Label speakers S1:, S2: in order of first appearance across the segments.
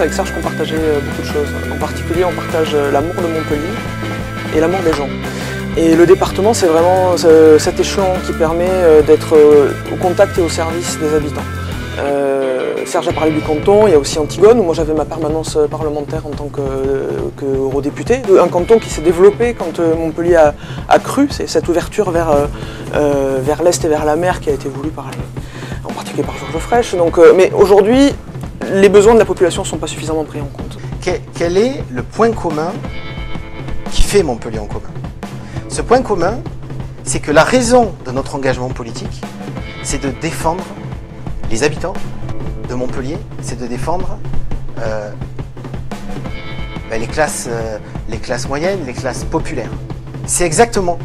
S1: avec Serge qu'on partageait euh, beaucoup de choses. En particulier, on partage euh, l'amour de Montpellier et l'amour des gens. Et le département, c'est vraiment cet échelon qui permet euh, d'être au contact et au service des habitants. Serge a parlé du canton, il y a aussi Antigone, où moi j'avais ma permanence parlementaire en tant que- qu'eurodéputé. Un canton qui s'est développé quand Montpellier a, cru, c'est cette ouverture vers, l'Est et vers la mer qui a été voulue par, en particulier par Georges Frêche. Donc, mais aujourd'hui, les besoins de la population ne sont pas suffisamment pris en compte.
S2: Que- Quel est le point commun qui fait Montpellier en commun? Ce point commun, c'est que la raison de notre engagement politique, c'est de défendre les habitants de Montpellier, c'est de défendre euh, ben, les, classes, euh, les classes moyennes, les classes populaires. C'est exactement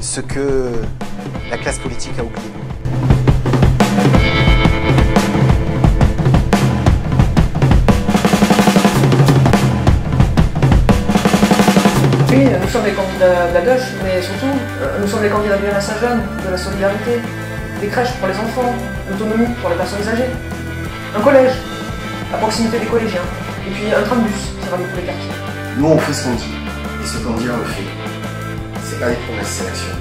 S2: ce que la classe politique a oublié.
S1: Oui, nous sommes les candidats de la gauche, mais surtout, euh, nous sommes les candidats du jeune, de la solidarité, des crèches pour les enfants, l'autonomie pour les personnes âgées, un collège, à proximité des collégiens, et puis un tram bus qui ramène tous les quartiers.
S3: Nous, on fait ce qu'on dit. Et ce qu'on dit, on le fait. C'est pas des promesses, c'est l'action.